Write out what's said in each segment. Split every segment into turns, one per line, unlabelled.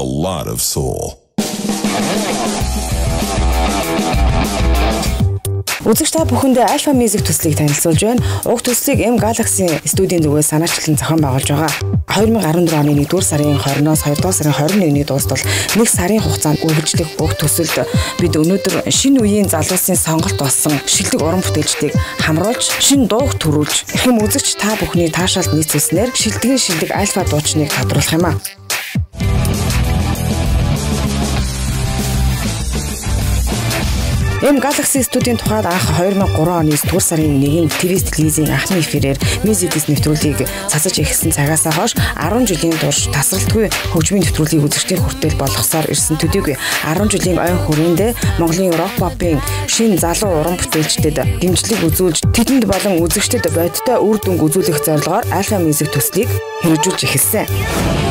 A lot of soul.
Үзэгч та бүхэндээ Alpha Music төслийг танилцуулж байна. Уг төслийг M Galaxy студийн зүгээс санаачлан зохион байгуулж байгаа. 2014 оны 1-р сарын 20-оос 2-р сарын 21-ний дуустал нэг сарын хугацаанд үргэлжлэх уг төсөлд бид өнөөдөр шинэ үеийн залуусын сонголт болсон шилдэг уран бүтээлчдийг хамруулж шинэ дууг төрүүлж эрхэм үзэгч та бүхний таашаалд нийцүүлснээр шилдэгэн шилдэг Alpha дуучныг тодруулах юм а. M Galaxy студийн тухайд анх 2003 оны 9 сарын 1-ний ТV телевизийн анхны эфирээр Music-с нэвтрүүлгийг цацаж эхэлсэн цагаас хойш 10 жилийн турш тасралтгүй хөгжмийн нэвтрүүлгийг үзэгчдийн хүртэл болгосоор ирсэн төдийгүй 10 жилийн ойн хүрээндээ Монголын рок попын шин залуу уран бүтээлчдэд дэмжлэг үзүүлж тэдэнд болон үзэгчдэд бодиттой үр дүнг үзүүлэх зорилгоор Alpha Music төслийг хэрэгжүүлж эхэлсэн.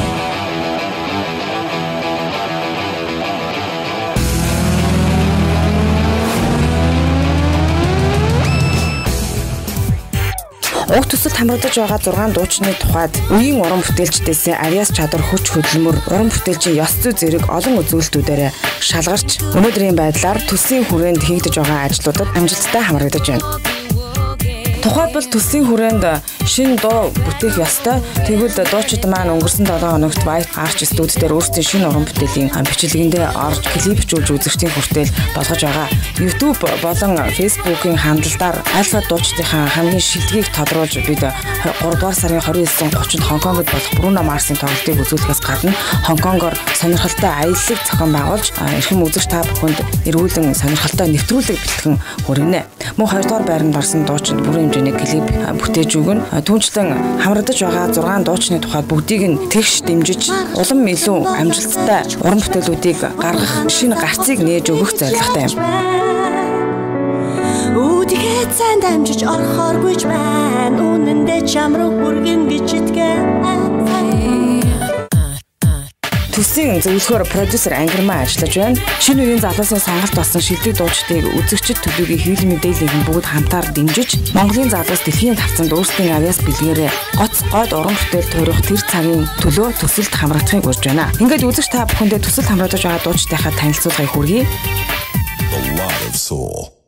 Уг төсөлд хамрагдаж байгаа 6 дуучны тухайд үеийн уран бүтээлчдээс авиас чадвар хүч хөдөлмөр уран бүтээлчийн ёс зүй зэрэг олон үзүүлэлтүүдээр шалгарч өнөөдрийн байдлаар төслийн хүрээнд хийгдэж байгаа ажлуудад амжилттай хамрагдаж байна. Тухайлбал төслийн хүрээнд шинэ дуу бүтээх ёстой. Тэгвэл дуучид маань өнгөрсөн 7 хоногт White Arch студид дээр өөрсдийн шинэ уран бүтээлийн бичлэгэндээ орж клипжүүлж үзэгчдийн хүртэл болгож байгаа. YouTube болон Facebook-ийн хандлалаар Alpha дуучдынхаа хамгийн шилдгийг тодруулж бид 3 дугаар сарын 29-нд 30-нд Хонконгод болох Bruno Mars-ын тоглолтыг үзүүлэхээс гадна Хонконгоор сонирхолтой аяллыг зохион байгуулж эрхэм үзэгч та бүхэнд эргүүлэн сонирхолтой нэвтрүүлэг бэлтгэн хүргэнэ. Мөн 2 дугаар байранд орсон дуучид бүрэн хэмжээний клип бүтээж өгнө. Түүнчлэн хамрагдаж байгаа 6 дуучны тухайд бүгдийг нь тэгш дэмжиж улам илүү амжилттай уран бүтээлүүдийг гаргах шинэ гарцыг нээж өгөх зорилготой юм.
Үдгээ цан дамжиж орохооргүй ч байна. Үнэндээ чамруу хүргэн гэж
Төслийн зөвлөхөөр продюсер Ангерман ажиллаж байна. Шинэ үеийн залуусын сонголт болсон шилдэг дуучдыг үзэгчд төлөвийн хэвлэл мэдээллийг бүгд хамтаар дэмжиж Монголын залуус дэлхийн тавцанд өөрсдийн авиас бэлгээрээ гоц гоод уран бүтээл туурах тэр цагийн төлөө төсөлд хамрагдахыг урьж байна. Ингээд үзэгч та бүхэндээ төсөлд хамраадаж байгаа дуучдынхаа танилцуулгыг хүргэе.
Lot of soul.